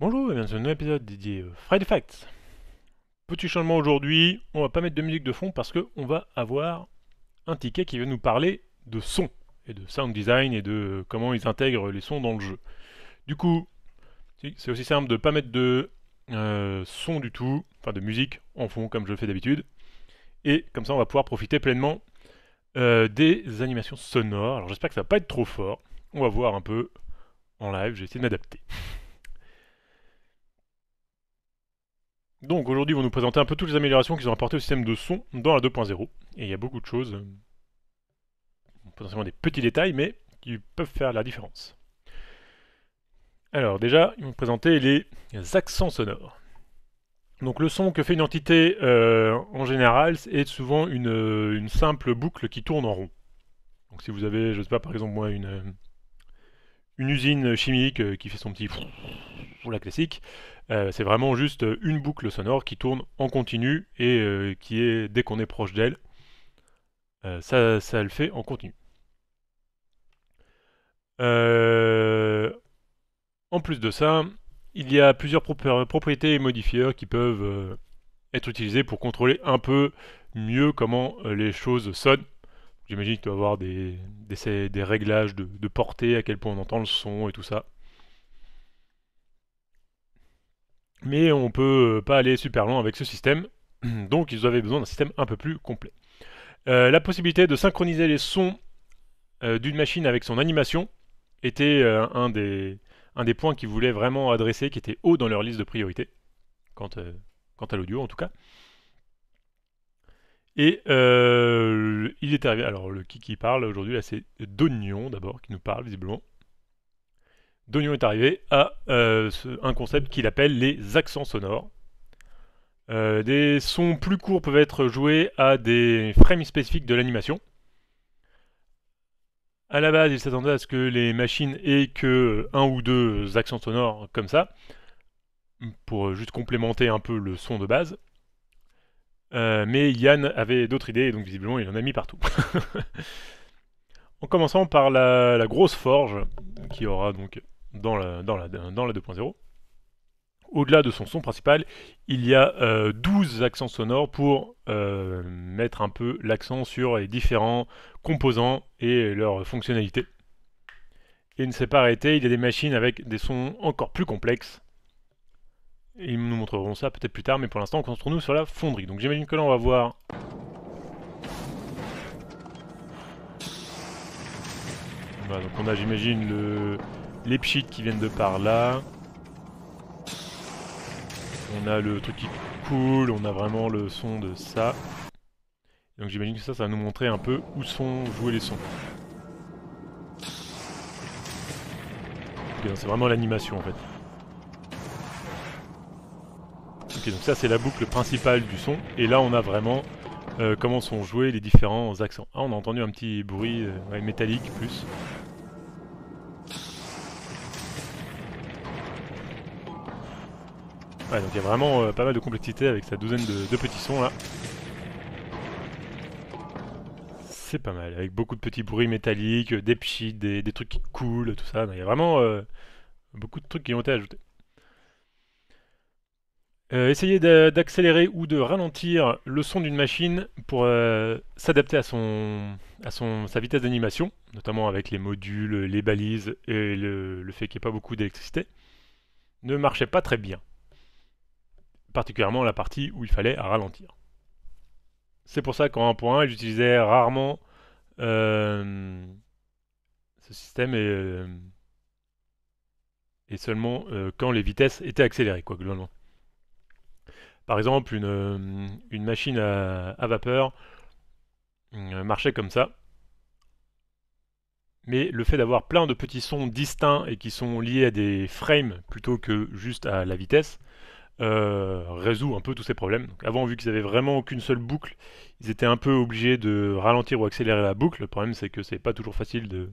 Bonjour et bienvenue sur un nouvel épisode dédié aux Friday Facts. Petit changement aujourd'hui, on va pas mettre de musique de fond parce qu'on va avoir un ticket qui va nous parler de son et de sound design et de comment ils intègrent les sons dans le jeu. Du coup, c'est aussi simple de pas mettre de euh, son du tout, enfin de musique en fond comme je le fais d'habitude. Et comme ça on va pouvoir profiter pleinement euh, des animations sonores. Alors j'espère que ça va pas être trop fort. On va voir un peu en live, j'ai essayé de m'adapter. Donc aujourd'hui, on va nous présenter un peu toutes les améliorations qu'ils ont apportées au système de son dans la 2.0. Et il y a beaucoup de choses, euh, potentiellement des petits détails, mais qui peuvent faire la différence. Alors déjà, ils vont présenter les accents sonores. Donc le son que fait une entité euh, en général est souvent une, une, simple boucle qui tourne en rond. Donc si vous avez, je sais pas, par exemple moi une, une usine chimique euh, qui fait son petit pour la classique, euh, c'est vraiment juste une boucle sonore qui tourne en continu et euh, qui est, dès qu'on est proche d'elle, ça, ça, le fait en continu. en plus de ça, il y a plusieurs propriétés et modifieurs qui peuvent être utilisés pour contrôler un peu mieux comment les choses sonnent J'imagine qu'il doit avoir des, des, réglages de, portée, à quel point on entend le son et tout ça. Mais on peut pas aller super loin avec ce système, donc ils avaient besoin d'un système un peu plus complet. Euh, la possibilité de synchroniser les sons euh, d'une machine avec son animation était euh, un, des, un des points qu'ils voulaient vraiment adresser, qui était haut dans leur liste de priorités, quant à l'audio en tout cas. Et euh, il est arrivé. Alors, le qui qui parle aujourd'hui, là, c'est Dognon d'abord qui nous parle visiblement. Dognon est arrivé à euh, un concept qu'il appelle les accents sonores. Euh, des sons plus courts peuvent être joués à des frames spécifiques de l'animation. À la base, il s'attendait à ce que les machines aient que un ou deux accents sonores comme ça, pour juste complémenter un peu le son de base. Euh, mais Yann avait d'autres idées, et donc visiblement il en a mis partout. en commençant par la, grosse forge, qui aura donc dans la, dans la, dans la 2.0. Au-delà de son son principal, il y a 12 euh, accents sonores pour euh, mettre un peu l'accent sur les différents composants et leurs fonctionnalités. Et ne s'est pas arrêté, il y a des machines avec des sons encore plus complexes, ils nous montreront ça peut-être plus tard, mais pour l'instant, on concentre-nous sur la fonderie. Donc j'imagine que là, on va voir... Voilà, donc on a, j'imagine, le... les pchits qui viennent de par là. On a le truc qui coule, on a vraiment le son de ça. Donc j'imagine que ça, ça va nous montrer un peu où sont joués les sons. c'est vraiment l'animation en fait. Ok, donc ça c'est la boucle principale du son. Et là on a vraiment euh, comment sont joués les différents accents. Ah, on a entendu un petit bruit euh, métallique plus. Ouais, donc il y a vraiment euh, pas mal de complexité avec sa douzaine de, petits sons là. C'est pas mal, avec beaucoup de petits bruits métalliques, des pchits, des, des trucs qui coulent, tout ça. Il y a vraiment beaucoup de trucs qui ont été ajoutés. Euh, essayer d'accélérer ou de ralentir le son d'une machine pour euh, s'adapter à, sa vitesse d'animation, notamment avec les modules, les balises et le, fait qu'il n'y ait pas beaucoup d'électricité, ne marchait pas très bien. Particulièrement la partie où il fallait ralentir. C'est pour ça qu'en 1.1, j'utilisais rarement euh, ce système et, et seulement quand les vitesses étaient accélérées, quoi, globalement. Par exemple, une, euh, machine à, vapeur euh, marchait comme ça. Mais le fait d'avoir plein de petits sons distincts et qui sont liés à des frames plutôt que juste à la vitesse, euh, résout un peu tous ces problèmes. avant, vu qu'ils avaient vraiment qu'une seule boucle, ils étaient un peu obligés de ralentir ou accélérer la boucle. Le problème, c'est que c'est pas toujours facile de,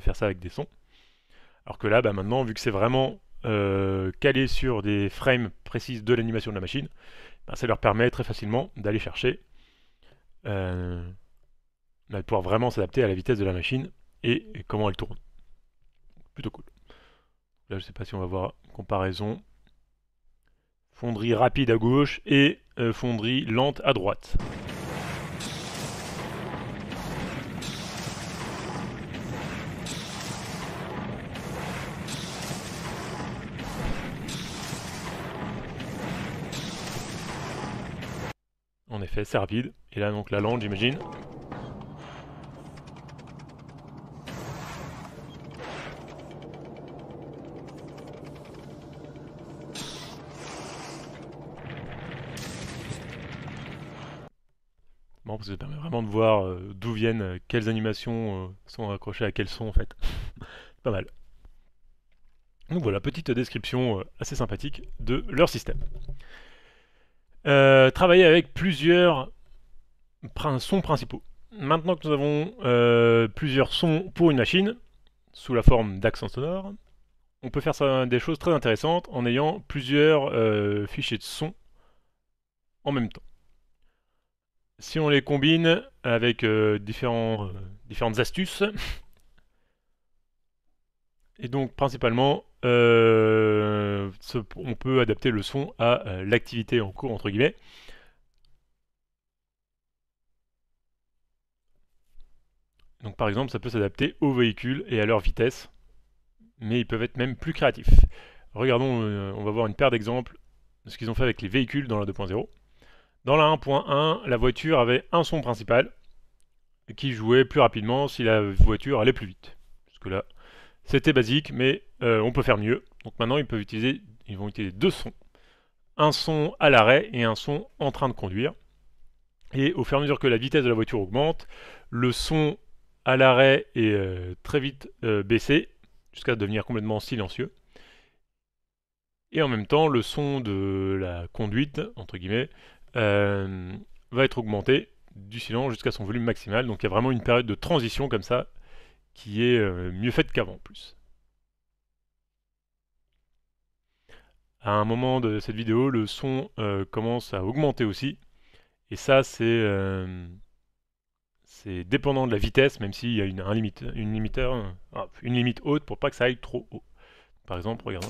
faire ça avec des sons. Alors que là, bah, maintenant, vu que c'est vraiment calés sur des frames précises de l'animation de la machine, ben, ça leur permet très facilement d'aller chercher, euh, de pouvoir vraiment s'adapter à la vitesse de la machine et, comment elle tourne. Plutôt cool. Là, je sais pas si on va voir comparaison. fonderie rapide à gauche et euh, fonderie lente à droite. C'est rapide. Et là, donc, la lente, j'imagine. Bon, parce que ça permet vraiment de voir euh, d'où viennent, euh, quelles animations euh, sont accrochées à quels sons, en fait. Pas mal. Donc voilà, petite description assez sympathique de leur système. Euh, travailler avec plusieurs sons principaux. Maintenant que nous avons euh, plusieurs sons pour une machine, sous la forme d'accents sonores, on peut faire des choses très intéressantes en ayant plusieurs euh, fichiers de son en même temps. Si on les combine avec différentes astuces, et donc principalement on peut adapter le son à euh, l'activité en cours, entre guillemets. Donc par exemple, ça peut s'adapter aux véhicules et à leur vitesse, mais ils peuvent être même plus créatifs. Regardons, euh, on va voir une paire d'exemples de ce qu'ils ont fait avec les véhicules dans la 2.0. Dans la 1.1, la voiture avait un son principal qui jouait plus rapidement si la voiture allait plus vite. Jusque là, c'était basique, mais euh, on peut faire mieux. Donc maintenant, ils peuvent utiliser ils vont utiliser deux sons. Un son à l'arrêt et un son en train de conduire. Et au fur et à mesure que la vitesse de la voiture augmente, le son à l'arrêt est euh, très vite euh, baissé jusqu'à devenir complètement silencieux. Et en même temps, le son de la conduite, entre guillemets, va être augmenté du silence jusqu'à son volume maximal. Donc il y a vraiment une période de transition comme ça qui est mieux faite qu'avant en plus. à un moment de cette vidéo, le son euh, commence à augmenter aussi. Et ça, c'est euh, dépendant de la vitesse, même s'il y a une, un limite, une, limiteur, une limite haute pour pas que ça aille trop haut. Par exemple, regardons.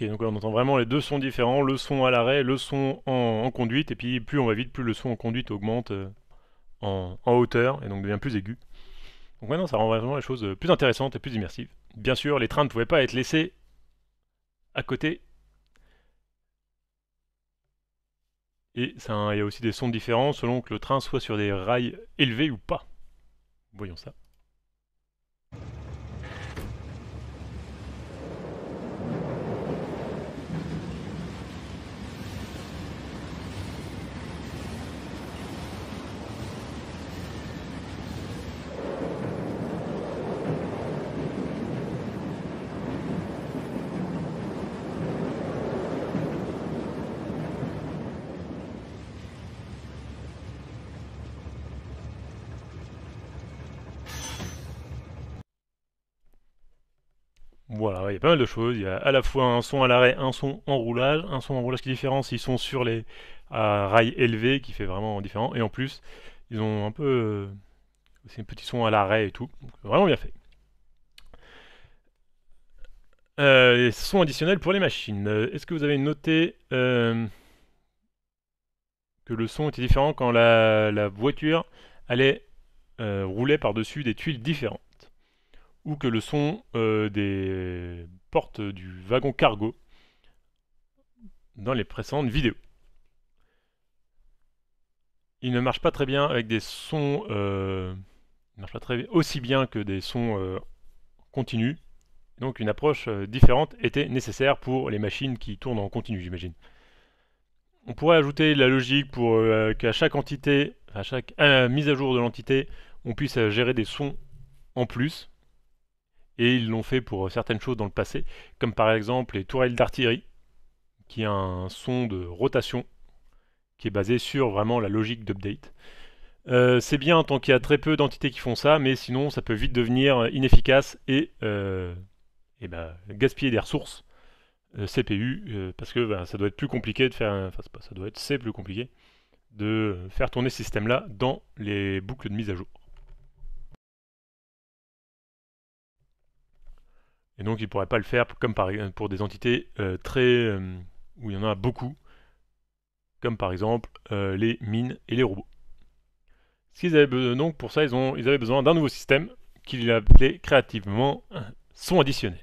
Ok, donc on entend vraiment les deux sons différents, le son à l'arrêt, le son en, conduite, et puis plus on va vite, plus le son en conduite augmente euh, en, hauteur, et donc devient plus aigu. Donc maintenant, ça rend vraiment les choses plus intéressantes et plus immersives. Bien sûr, les trains ne pouvaient pas être laissés à côté. Et il y a aussi des sons différents selon que le train soit sur des rails élevés ou pas. Voyons ça. Voilà, il y a pas mal de choses. Il y a à la fois un son à l'arrêt, un son en roulage, un son en roulage qui est différent s'ils sont sur les rails élevés, qui fait vraiment différent. Et en plus, ils ont un peu euh, aussi un petit son à l'arrêt et tout. vraiment bien fait. Euh, les sons additionnels pour les machines. Euh, est-ce que vous avez noté que le son était différent quand la voiture allait rouler par-dessus des tuiles différentes? Ou que le son euh, des portes du wagon cargo dans les précédentes vidéos. Il ne marche pas très bien avec des sons euh, ne marche pas très aussi bien que des sons continus. Donc une approche différente était nécessaire pour les machines qui tournent en continu, j'imagine. On pourrait ajouter la logique pour qu'à chaque entité, à chaque mise à jour de l'entité, on puisse gérer des sons en plus. Et ils l'ont fait pour certaines choses dans le passé, comme par exemple les tourelles d'artillerie, qui a un son de rotation qui est basé sur vraiment la logique d'update. Euh, c'est bien tant qu'il y a très peu d'entités qui font ça, mais sinon ça peut vite devenir inefficace et, euh, bah, gaspiller des ressources euh, CPU, parce que bah, ça doit être plus compliqué de faire, enfin plus compliqué de faire tourner ce système-là dans les boucles de mise à jour. Et donc il ne pourrait pas le faire comme par, pour des entités très où il y en a beaucoup, comme par exemple euh, les mines et les robots. Ce qu'ils avaient donc pour ça, ils, ils avaient besoin d'un nouveau système qu'ils appelaient créativement son additionnel.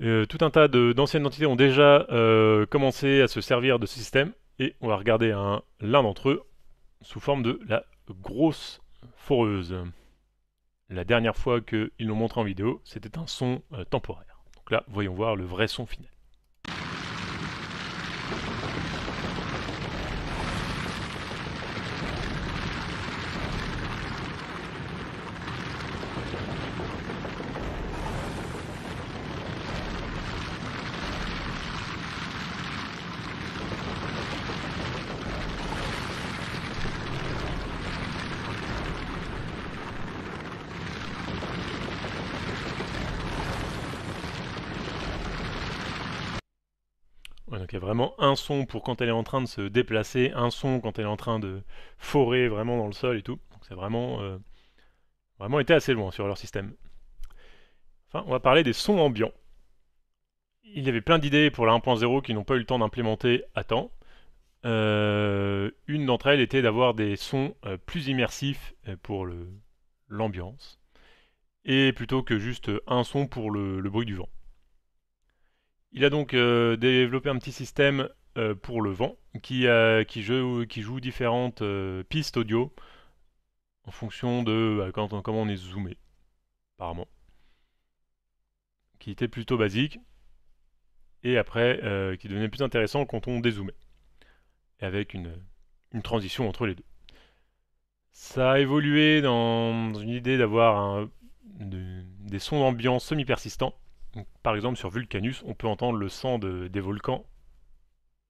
Euh, tout un tas d'anciennes entités ont déjà euh, commencé à se servir de ce système et on va regarder l'un d'entre eux sous forme de la grosse foreuse. La dernière fois qu'ils l'ont montré en vidéo, c'était un son temporaire. Donc là, voyons voir le vrai son final. Donc il y a vraiment un son pour quand elle est en train de se déplacer, un son quand elle est en train de forer vraiment dans le sol et tout. Donc c'est vraiment, euh, vraiment été assez loin sur leur système. Enfin, on va parler des sons ambiants. Il y avait plein d'idées pour la 1.0 qui n'ont pas eu le temps d'implémenter à temps. Euh, une d'entre elles était d'avoir des sons euh, plus immersifs pour l'ambiance. Et plutôt que juste un son pour le bruit du vent. Il a donc euh, développé un petit système euh, pour le vent qui, joue, différentes euh, pistes audio en fonction de bah, comment on est zoomé, apparemment. Qui était plutôt basique et après qui devenait plus intéressant quand on dézoomait. Avec une, une transition entre les deux. Ça a évolué dans une idée d'avoir des sons d'ambiance semi-persistants par exemple, sur Vulcanus, on peut entendre le sang des volcans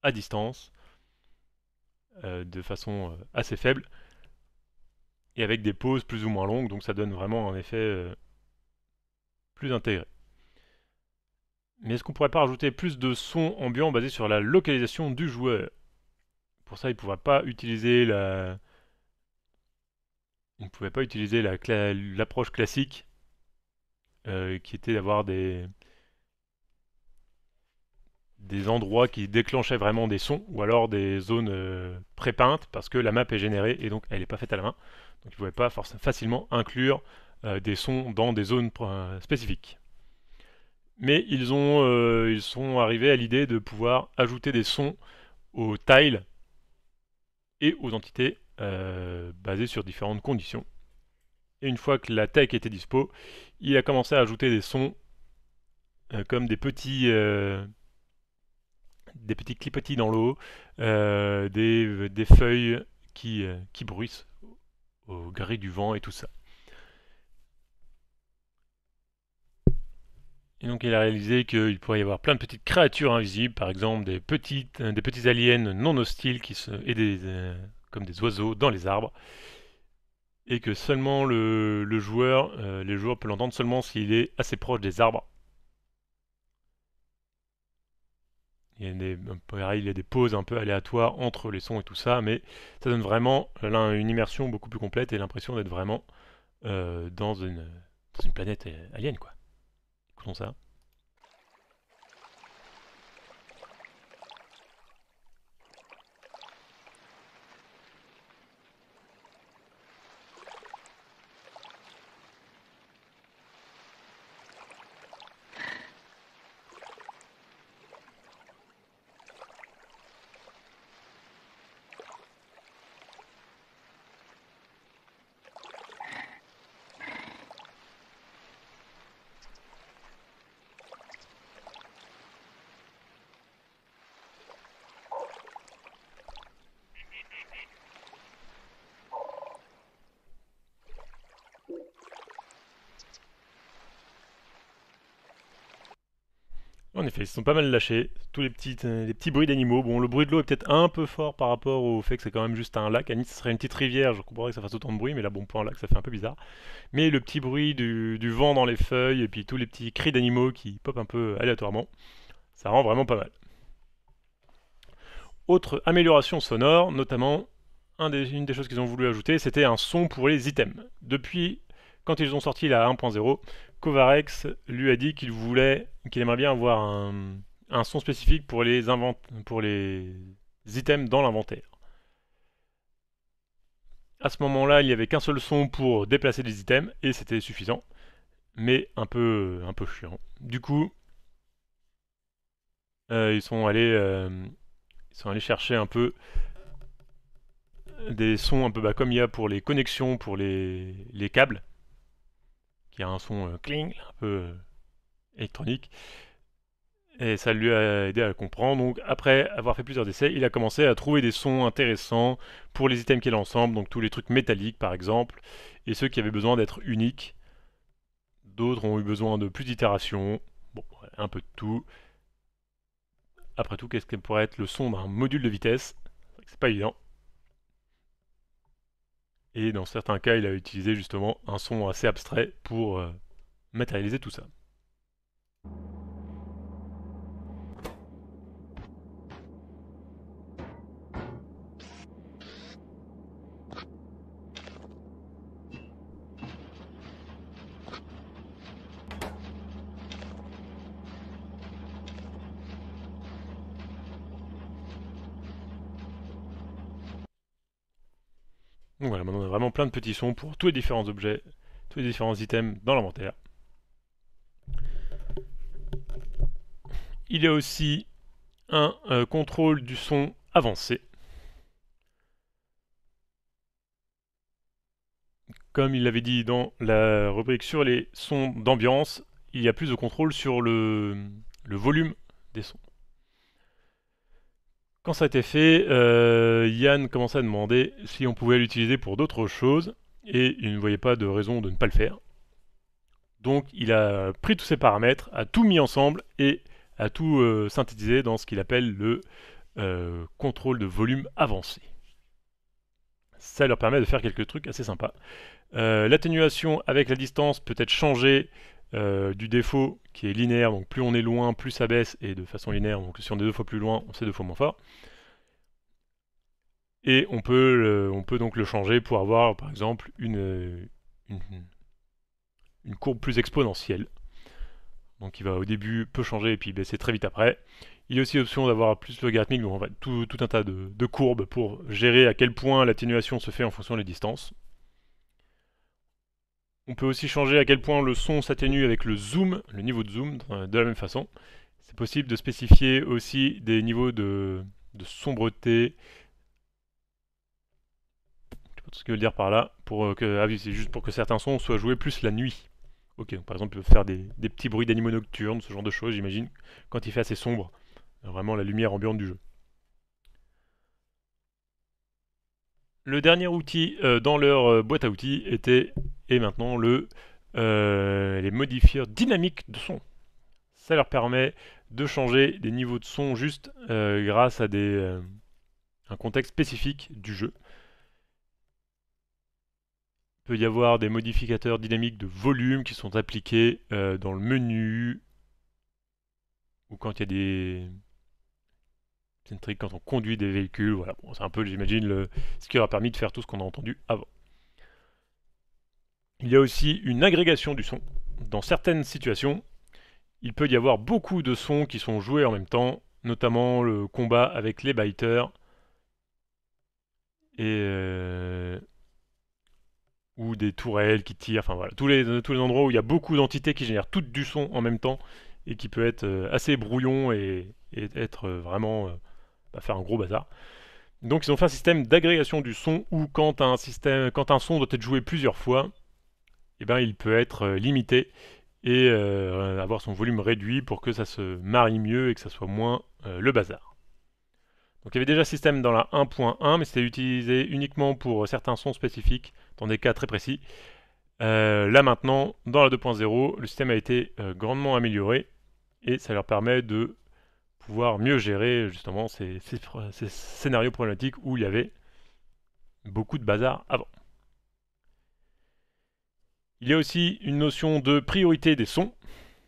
à distance, euh, de façon euh, assez faible, et avec des pauses plus ou moins longues, donc ça donne vraiment un effet euh, plus intégré. Mais est-ce qu'on pourrait pas rajouter plus de sons ambiants basés sur la localisation du joueur? Pour ça, il ne pourrait pas utiliser la... Il ne pouvait pas utiliser l'approche classique qui était d'avoir des, des endroits qui déclenchaient vraiment des sons, ou alors des zones euh, prépeintes, parce que la map est générée et donc elle n'est pas faite à la main. Donc ils ne pouvaient pas facilement inclure euh, des sons dans des zones euh, spécifiques. Mais ils, ont, ils sont arrivés à l'idée de pouvoir ajouter des sons aux tiles et aux entités basées sur différentes conditions. Et une fois que la tech était dispo, il a commencé à ajouter des sons comme des petits des petits clipotis dans l'eau, euh, des, feuilles qui, euh, qui bruissent au gré du vent et tout ça. Et donc il a réalisé qu'il pourrait y avoir plein de petites créatures invisibles, par exemple des, petites, des petits aliens non hostiles qui se, et des, euh, comme des oiseaux dans les arbres, et que seulement le, joueur, les joueurs peuvent l'entendre seulement s'il est assez proche des arbres Il y, a des, pauses un peu aléatoires entre les sons et tout ça, mais ça donne vraiment une immersion beaucoup plus complète et l'impression d'être vraiment euh, dans, une, dans une planète euh, alien, quoi. Écoutons ça. En effet, ils sont pas mal lâchés. Tous les petits, euh, les petits bruits d'animaux. Bon, le bruit de l'eau est peut-être un peu fort par rapport au fait que c'est quand même juste un lac. À Nice, ce serait une petite rivière. Je comprendrais que ça fasse autant de bruit, mais là, bon, pour un lac, ça fait un peu bizarre. Mais le petit bruit du, du vent dans les feuilles et puis tous les petits cris d'animaux qui popent un peu aléatoirement, ça rend vraiment pas mal. Autre amélioration sonore, notamment une des choses qu'ils ont voulu ajouter, c'était un son pour les items. Depuis, quand ils ont sorti la 1.0, Kovarex lui a dit qu'il voulait, qu'il aimerait bien avoir un, son spécifique pour les, items dans l'inventaire. À ce moment-là, il n'y avait qu'un seul son pour déplacer les items et c'était suffisant, mais un peu, un peu chiant. Du coup, euh, ils sont allés, euh, ils sont allés chercher un peu des sons un peu bah, comme il y a pour les connexions, pour les, câbles, qui a un son euh, cling, un peu euh, électronique. Et ça lui a aidé à comprendre. Donc après avoir fait plusieurs essais, il a commencé à trouver des sons intéressants pour les items qu'il ensemble, donc tous les trucs métalliques par exemple, et ceux qui avaient besoin d'être uniques. D'autres ont eu besoin de plus d'itérations, bon, un peu de tout. Après tout, qu'est-ce que pourrait être le son d'un module de vitesse? C'est pas évident. Et dans certains cas, il a utilisé justement un son assez abstrait pour euh, matérialiser tout ça. Donc voilà, maintenant on a vraiment plein de petits sons pour tous les différents objets, tous les différents items dans l'inventaire. Il y a aussi un euh, contrôle du son avancé. Comme il l'avait dit dans la rubrique sur les sons d'ambiance, il y a plus de contrôle sur le volume des sons. Quand ça a été fait, euh, Yann commençait à demander si on pouvait l'utiliser pour d'autres choses, et il ne voyait pas de raison de ne pas le faire. Donc il a pris tous ces paramètres, a tout mis ensemble et a tout euh, synthétisé dans ce qu'il appelle le euh, contrôle de volume avancé. Ça leur permet de faire quelques trucs assez sympas. L'atténuation avec la distance peut être changée du défaut qui est linéaire, donc plus on est loin, plus ça baisse, et de façon linéaire, donc si on est deux fois plus loin, on sait deux fois moins fort. Et on peut, on peut donc le changer pour avoir, par exemple, une, courbe plus exponentielle. Donc il va au début peu changer et puis baisser très vite après. Il y a aussi l'option d'avoir plus logarithmique, donc on va tout, un tas de, courbes pour gérer à quel point l'atténuation se fait en fonction des distances. On peut aussi changer à quel point le son s'atténue avec le zoom, le niveau de zoom, de la même façon. C'est possible de spécifier aussi des niveaux de, sombreté. Je sais pas ce que je veux dire par là. Pour euh, que, ah c'est juste pour que certains sons soient joués plus la nuit. Ok, par exemple, faire des petits bruits d'animaux nocturnes, ce genre de choses, j'imagine, quand il fait assez sombre. Vraiment la lumière ambiante du jeu. Le dernier outil euh, dans leur euh, boîte à outils était et maintenant le, euh, les modifieurs dynamiques de son. Ça leur permet de changer des niveaux de son juste grâce à des, un contexte spécifique du jeu. Il peut y avoir des modificateurs dynamiques de volume qui sont appliqués dans le menu ou quand il y a des, quand on conduit des véhicules. Voilà, c'est un peu, j'imagine, ce qui aura permis de faire tout ce qu'on a entendu avant. Il y a aussi une agrégation du son. Dans certaines situations, il peut y avoir beaucoup de sons qui sont joués en même temps, notamment le combat avec les biters et euh, ou des tourelles qui tirent. Enfin voilà, tous les, tous les endroits où il y a beaucoup d'entités qui génèrent toutes du son en même temps et qui peut être euh, assez brouillon et, être euh, vraiment faire un gros bazar. Donc ils ont fait un système d'agrégation du son où quand un, système, quand un son doit être joué plusieurs fois, eh ben, il peut être euh, limité et euh, avoir son volume réduit pour que ça se marie mieux et que ça soit moins euh, le bazar. Donc il y avait déjà un système dans la 1.1, mais c'était utilisé uniquement pour certains sons spécifiques, dans des cas très précis. là maintenant, dans la 2.0, le système a été grandement amélioré et ça leur permet de mieux gérer justement ces, scénarios problématiques où il y avait beaucoup de bazar avant. Il y a aussi une notion de priorité des sons.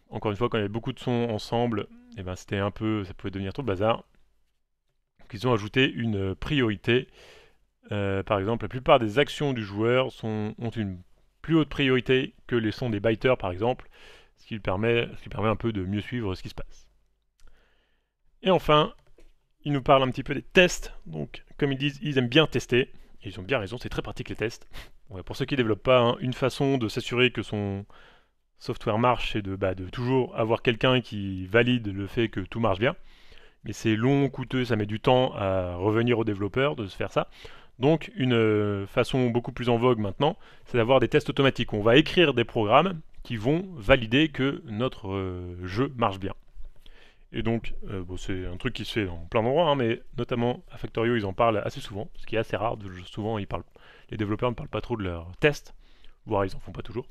Encore une fois, quand il y avait beaucoup de sons ensemble, eh ben un peu, ça pouvait devenir trop bazar. ils ont ajouté une priorité. Euh, par exemple, la plupart des actions du joueur ont une plus haute priorité que les sons des biters, par exemple, ce qui permet un peu de mieux suivre ce qui se passe. Et enfin, ils nous parlent un petit peu des tests. Donc, comme ils disent, ils aiment bien tester. Ils ont bien raison, c'est très pratique les tests. pour ceux qui ne développent pas, hein, une façon de s'assurer que son software marche, c'est de, bah, de toujours avoir quelqu'un qui valide le fait que tout marche bien. Mais c'est long, coûteux, ça met du temps à revenir aux développeurs de se faire ça. Donc une euh, façon beaucoup plus en vogue maintenant, c'est d'avoir des tests automatiques. On va écrire des programmes qui vont valider que notre euh, jeu marche bien. Et donc, euh, c'est un truc qui se fait dans plein d'endroits, hein, mais notamment à Factorio, ils en parlent assez souvent, ce qui est assez rare. Souvent, ils parlent, les développeurs ne parlent pas trop de leurs tests, voire ils en font pas toujours.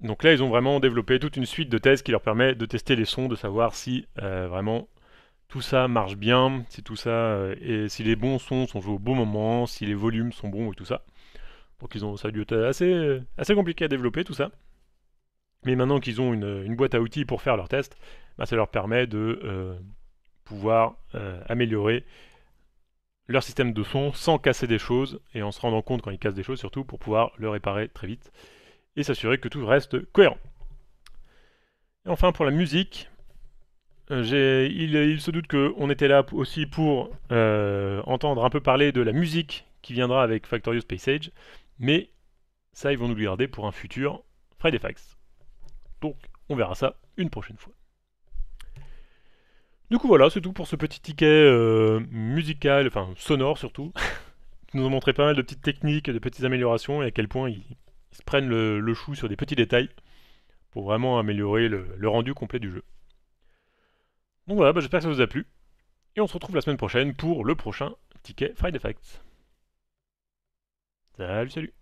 Donc là, ils ont vraiment développé toute une suite de tests qui leur permet de tester les sons, de savoir si euh, vraiment tout ça marche bien, si tout ça euh, et si les bons sons sont joués au bon moment, si les volumes sont bons et tout ça. Donc ils ont ça a dû être assez assez compliqué à développer tout ça. Mais maintenant qu'ils ont une, boîte à outils pour faire leurs tests, bah, ça leur permet de euh, pouvoir euh, améliorer leur système de son sans casser des choses et en se rendant compte quand ils cassent des choses surtout pour pouvoir le réparer très vite et s'assurer que tout reste cohérent. Et enfin pour la musique, euh, il, se doute qu'on était là aussi pour entendre un peu parler de la musique qui viendra avec Factorio Space Age, mais ça ils vont nous le garder pour un futur Friday Facts. Donc on verra ça une prochaine fois. Du coup voilà, c'est tout pour ce petit ticket euh, musical, enfin sonore surtout. Ils nous ont montré pas mal de petites techniques, de petites améliorations et à quel point ils, se prennent le, chou sur des petits détails pour vraiment améliorer le, rendu complet du jeu. Donc voilà, bah, j'espère que ça vous a plu. Et on se retrouve la semaine prochaine pour le prochain ticket Friday Facts. Salut, salut